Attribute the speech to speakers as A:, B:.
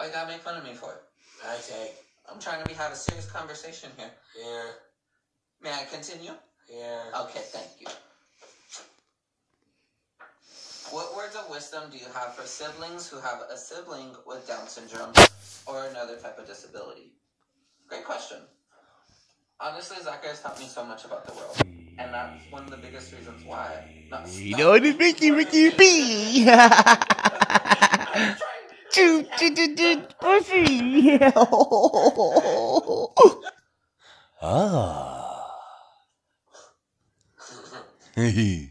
A: Why you gotta make fun of me for?
B: I take.
A: I'm trying to be have a serious conversation here.
B: Yeah.
A: May I continue?
B: Yeah.
A: Okay, thank you. What words of wisdom do you have for siblings who have a sibling with Down syndrome or another type of disability? Great question. Honestly, Zackary's taught me so much about the world, and that's one of the biggest reasons why. Not
C: You know it is Ricky, Ricky B do do do do pussy. ah.
A: Hey.